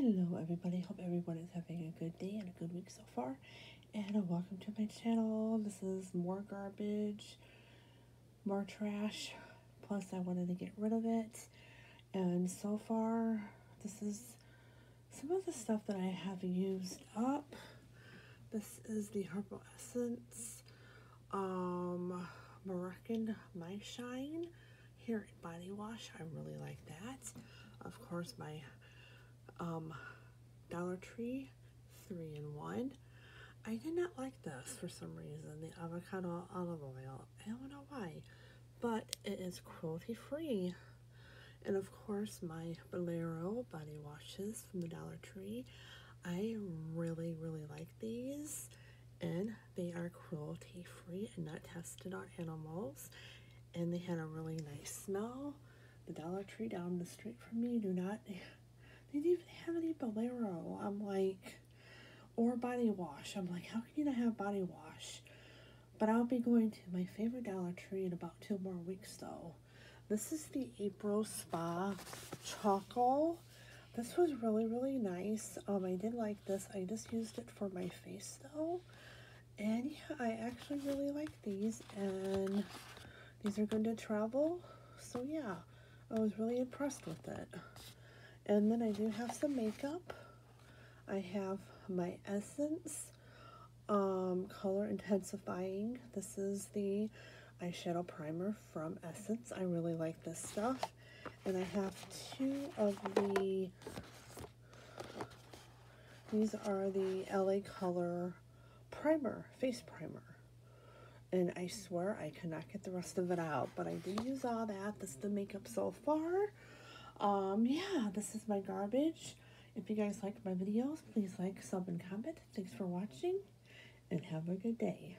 Hello everybody, hope everyone is having a good day and a good week so far. And uh, welcome to my channel. This is more garbage, more trash, plus I wanted to get rid of it. And so far, this is some of the stuff that I have used up. This is the Herbal Essence um, Moroccan My Shine Hair and Body Wash. I really like that. Of course, my um, Dollar Tree 3 in 1. I did not like this for some reason, the avocado olive oil. I don't know why, but it is cruelty free. And of course, my Bolero body washes from the Dollar Tree. I really, really like these, and they are cruelty free and not tested on animals. And they had a really nice smell. The Dollar Tree down the street from me do not they didn't even have any Bolero. I'm like, or body wash. I'm like, how can you not have body wash? But I'll be going to my favorite Dollar Tree in about two more weeks, though. This is the April Spa Choco. This was really, really nice. Um, I did like this. I just used it for my face, though. And yeah, I actually really like these. And these are good to travel. So yeah, I was really impressed with it. And then I do have some makeup. I have my Essence um, Color Intensifying. This is the eyeshadow primer from Essence. I really like this stuff. And I have two of the, these are the LA Color primer, face primer. And I swear I cannot get the rest of it out, but I did use all that. This is the makeup so far. Um, yeah, this is my garbage. If you guys like my videos, please like, sub, and comment. Thanks for watching, and have a good day.